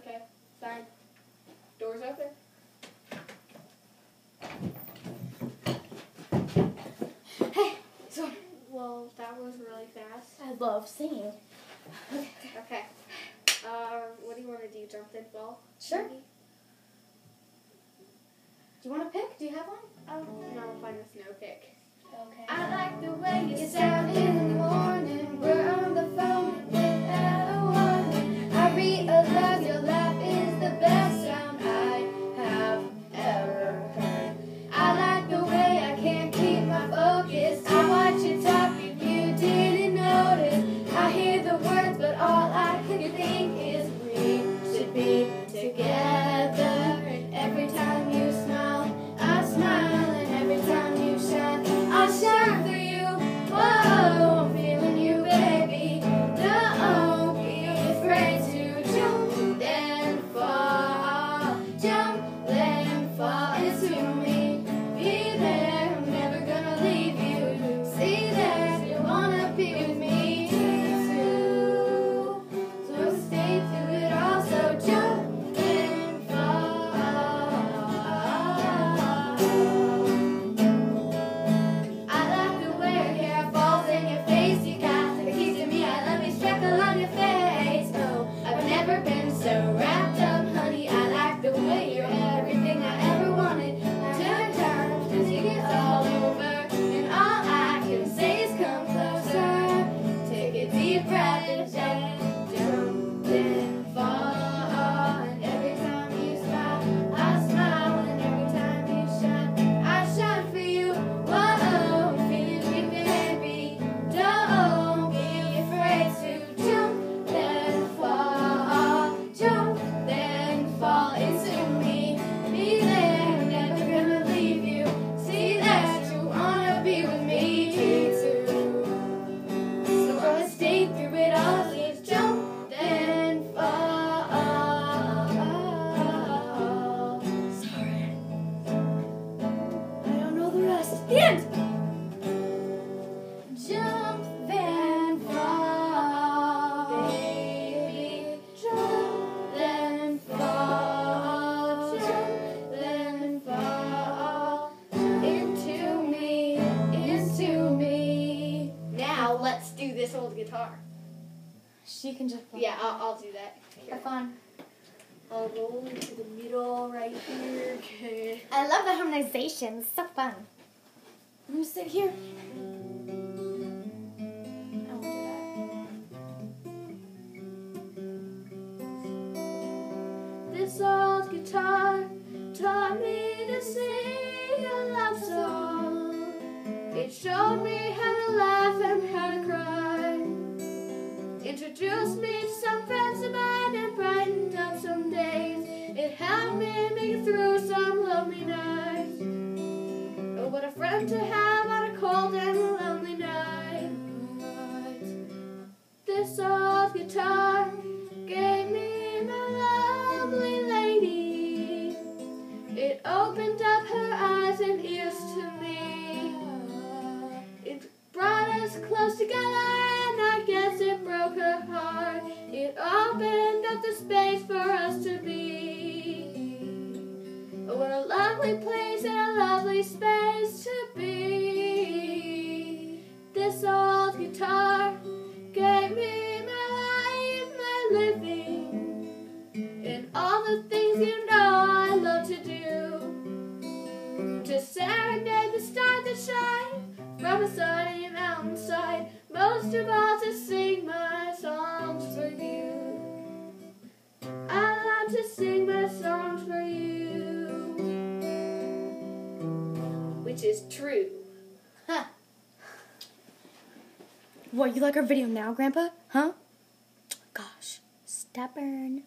Okay, fine. Doors open. Hey, so Well, that was really fast. I love singing. Okay. Uh, what do you want to do? Jump Then Fall? Sure. Maybe? Do you want to pick? Do you have one? Um, no, find with snow pick. Okay. I like the way You sound in the morning, this old guitar. She can just play. Yeah, I'll, I'll do that. Here. Have fun. I'll go into the middle right here. Okay. I love the harmonization. It's so fun. I'm gonna sit here. I won't do that. This old guitar taught me to sing a love song. It showed me how to laugh and how to cry. Introduced me to some friends of mine and brightened up some days. It helped me make it through some lonely nights. Oh, what a friend to have on a cold and lonely night. This old guitar gave me my lovely lady. It opened up her eyes and ears to me. It brought us close together, up the space for us to be. Oh, what a lovely place and a lovely space to be. This old guitar gave me my life, my living, and all the things you know I love to do. To serenade the stars that shine from a sunny mountainside, most of all to sing to sing my songs for you, which is true. Huh. What, you like our video now, Grandpa? Huh? Gosh, stubborn.